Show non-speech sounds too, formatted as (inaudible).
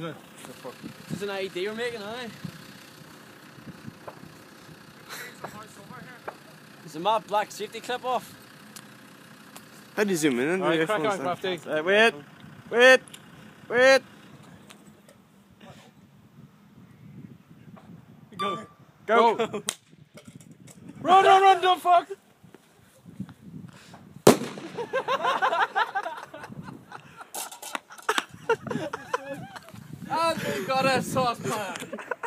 is it? It's an ID we're making, aye. Is the mad black safety clip off? How do you zoom in? Alright, crack on? Crafty. Right, wait, wait, wait. Go. Go. Go. Run, run, run, dumb fuck! Oh, (laughs) they Ugly goddess saucepan.